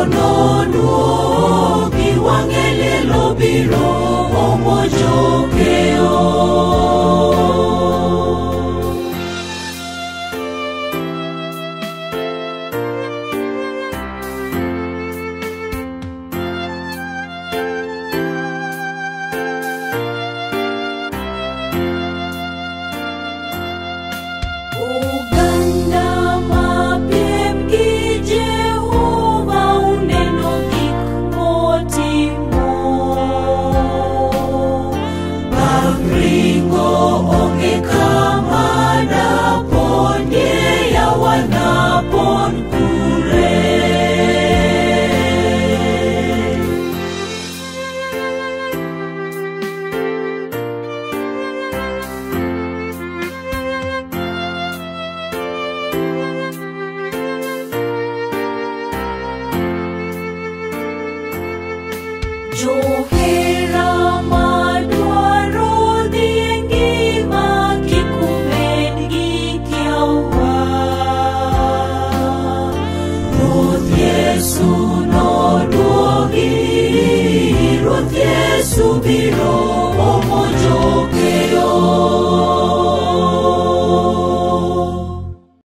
moro noduogi Johera madwaro